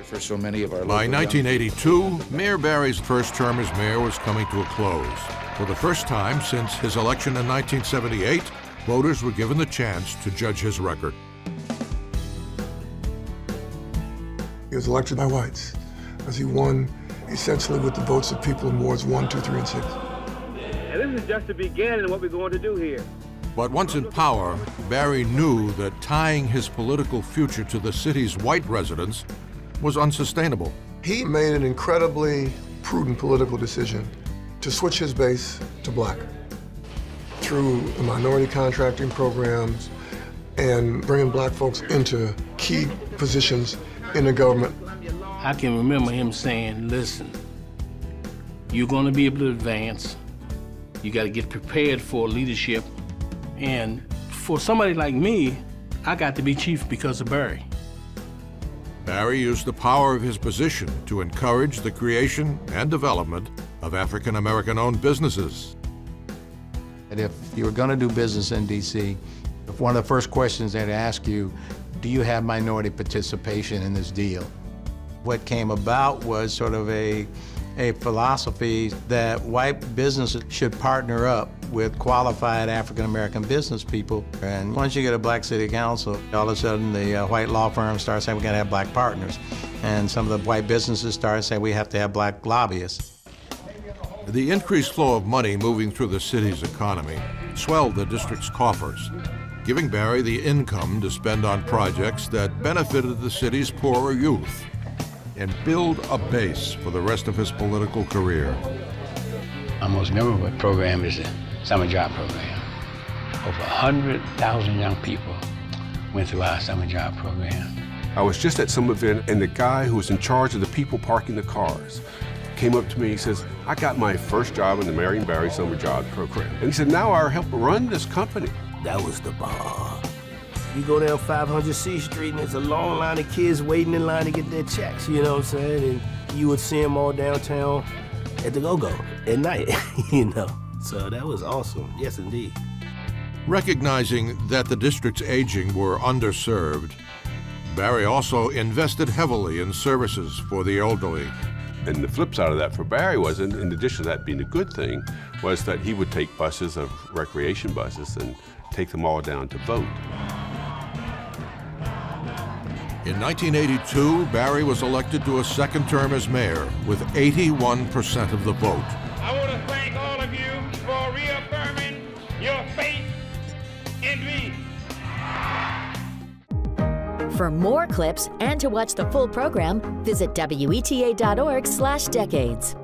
for so many of our By 1982, Mayor Barry's first term as mayor was coming to a close. For the first time since his election in 1978, voters were given the chance to judge his record. He was elected by whites as he won essentially with the votes of people in wards 1, 2, 3, and 6. And this is just the beginning of what we're going to do here. But once in power, Barry knew that tying his political future to the city's white residents was unsustainable. He made an incredibly prudent political decision to switch his base to black through the minority contracting programs and bringing black folks into key positions in the government. I can remember him saying, listen, you're going to be able to advance. You got to get prepared for leadership. And for somebody like me, I got to be chief because of Barry. Barry used the power of his position to encourage the creation and development of African American owned businesses. And if you were going to do business in D.C., if one of the first questions they'd ask you, do you have minority participation in this deal? What came about was sort of a, a philosophy that white businesses should partner up with qualified African American business people. And once you get a black city council, all of a sudden the uh, white law firms start saying we gotta have black partners. And some of the white businesses start saying we have to have black lobbyists. The increased flow of money moving through the city's economy swelled the district's coffers, giving Barry the income to spend on projects that benefited the city's poorer youth and build a base for the rest of his political career. Our most memorable program is the summer job program. Over 100,000 young people went through our summer job program. I was just at some event, and the guy who was in charge of the people parking the cars came up to me. He says, I got my first job in the Marion Barry Summer Job Program. And he said, now I help run this company. That was the bar. You go down 500 C Street and there's a long line of kids waiting in line to get their checks, you know what I'm saying? And you would see them all downtown at the go-go at night, you know? So that was awesome. Yes, indeed. Recognizing that the district's aging were underserved, Barry also invested heavily in services for the elderly. And the flip side of that for Barry was, in, in addition to that being a good thing, was that he would take buses of recreation buses and take them all down to vote. In 1982, Barry was elected to a second term as mayor with 81% of the vote. I want to thank all of you for reaffirming your faith in me. For more clips and to watch the full program, visit weta.org/decades.